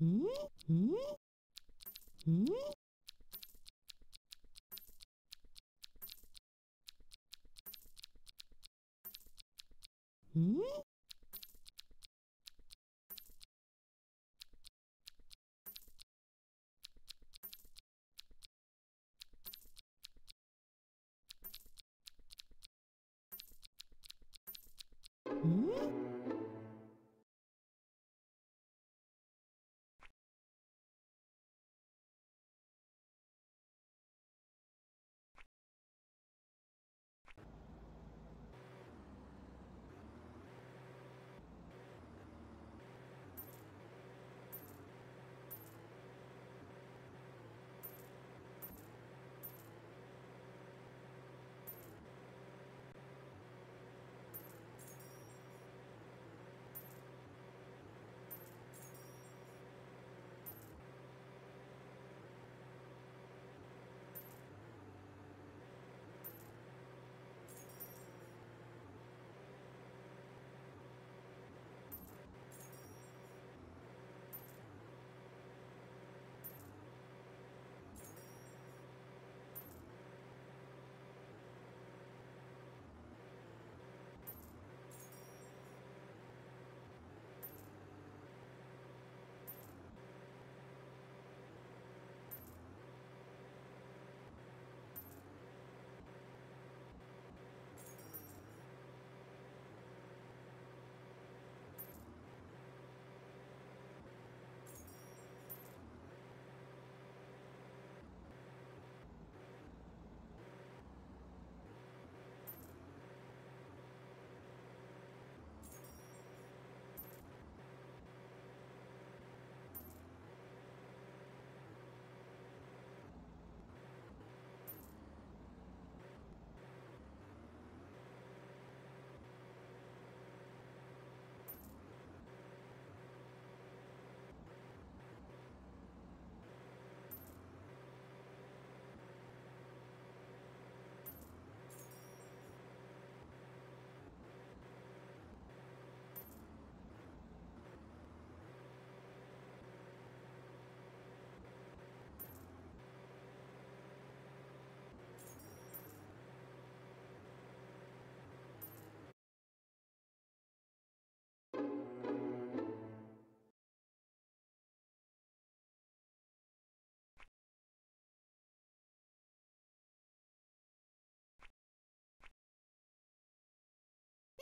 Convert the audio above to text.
음? 음? 음?